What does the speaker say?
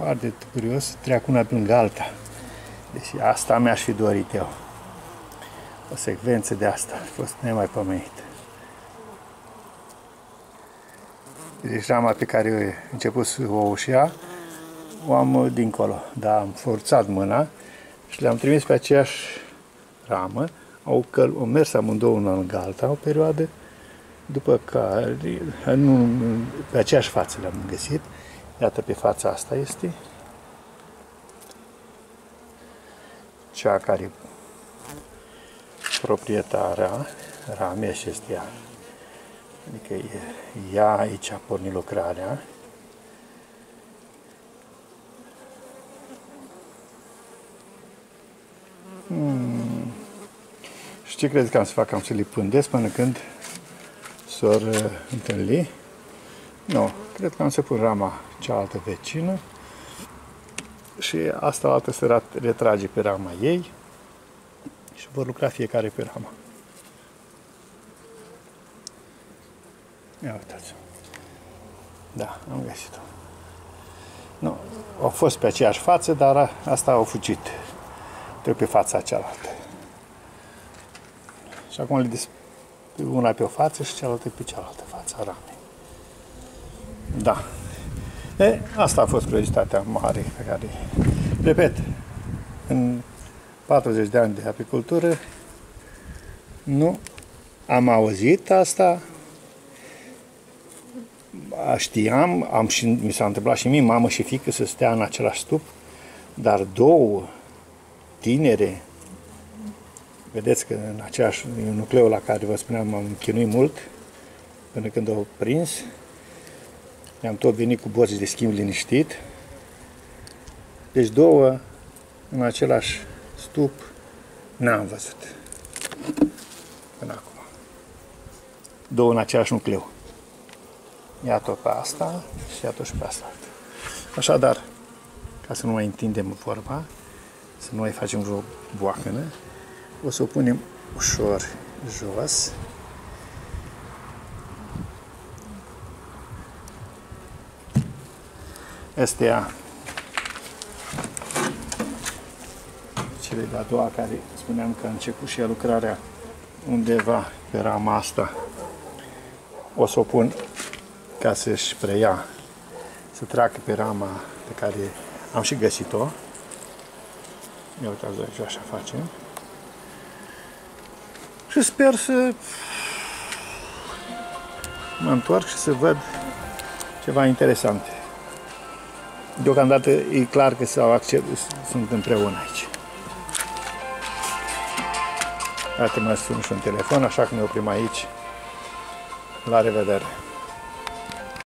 foarte curios să treacă una pe lângă alta. Deci asta mi-aș fi dorit eu. O secvență de asta a fost nemaipomenit. Deci rama pe care eu început să o ușia, o am dincolo, dar am forțat mâna și le-am trimis pe aceeași ramă, au, căl- au mers amândouă una în alta o perioadă, după care, nu, pe aceeași față le-am găsit, iată pe fața asta este cea care proprietarea Rameș este ea. Adică ea aici a pornit lucrarea. Hmm. Și ce crezi că am să fac? Am să le pândesc până când s-or uh, întâlni? Nu, cred că am să pun rama cealaltă vecină și asta altă se retrage pe rama ei și vor lucra fiecare pe rama. Ia uitați Da, am găsit-o. Nu, au fost pe aceeași față, dar asta au fugit. Trebuie pe fața cealaltă. Și acum le dis- una pe o față și cealaltă pe cealaltă față a ramei. Da. E, asta a fost curiozitatea mare pe care, repet, în 40 de ani de apicultură, nu am auzit asta, știam, am și, mi s-a întâmplat și mie, mamă și fică să stea în același stup, dar două tinere, vedeți că în aceeași nucleu la care vă spuneam am chinuit mult, până când au prins, i-am tot venit cu boți de schimb liniștit, deci două în același stup n-am văzut până acum. Două în același nucleu. Iată pe asta și iată și pe asta. Așadar, ca să nu mai întindem vorba, să nu mai facem vreo boacănă, o să o punem ușor jos. Este ea cele de-a doua care spuneam că a început și ea lucrarea undeva pe rama asta. O să o pun ca să-și preia, să treacă pe rama pe care am și găsit-o. Ia uitați aici, așa facem. Și sper să mă întorc și să văd ceva interesant. Deocamdată e clar că s-au accept, sunt împreună aici. Iată, mă sun și un telefon, așa că ne oprim aici. La revedere!